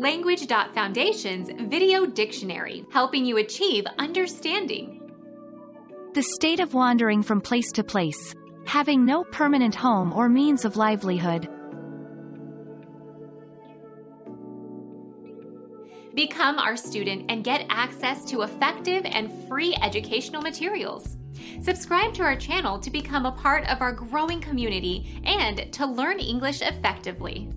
Language.Foundation's Video Dictionary, helping you achieve understanding. The state of wandering from place to place, having no permanent home or means of livelihood. Become our student and get access to effective and free educational materials. Subscribe to our channel to become a part of our growing community and to learn English effectively.